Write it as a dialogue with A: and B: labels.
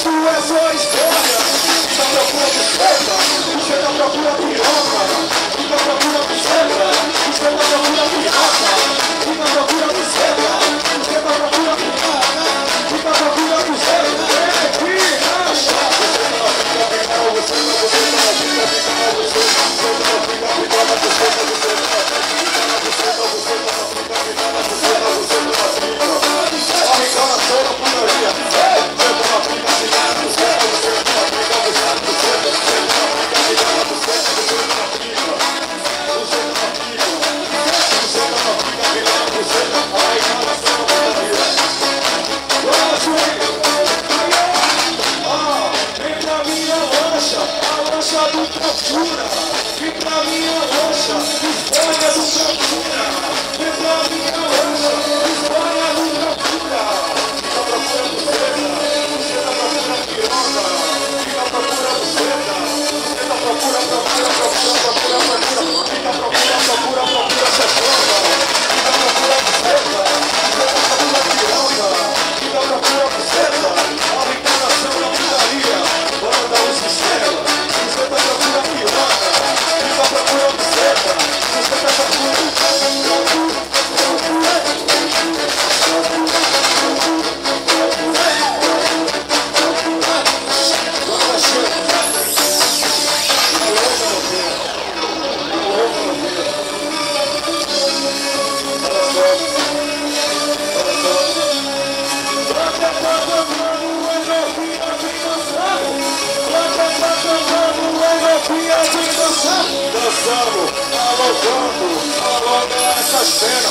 A: sua é sua escolha. Não procura preocupe, chega, chega pra lança do Procura, que pra mim é lança. Dançamos, alongando, alongando essa cena.